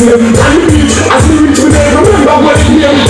same. Time beach, as we reach me there, remember what it means.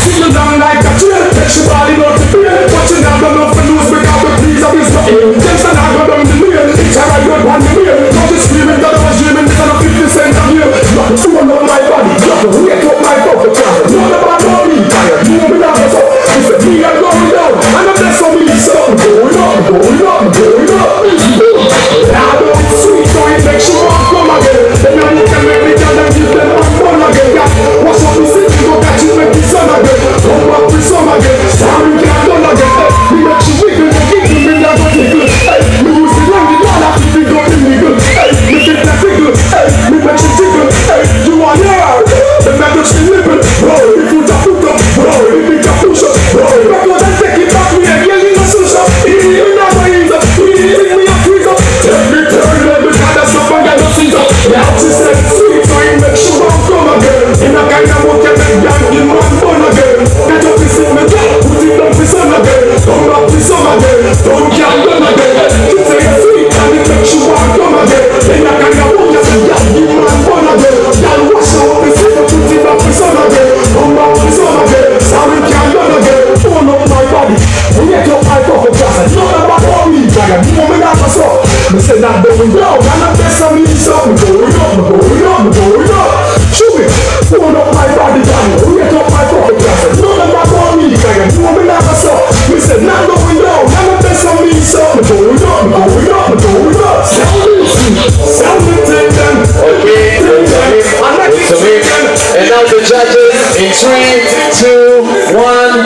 And now the judges in three, two, one.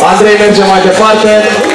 Andrei merge mai departe.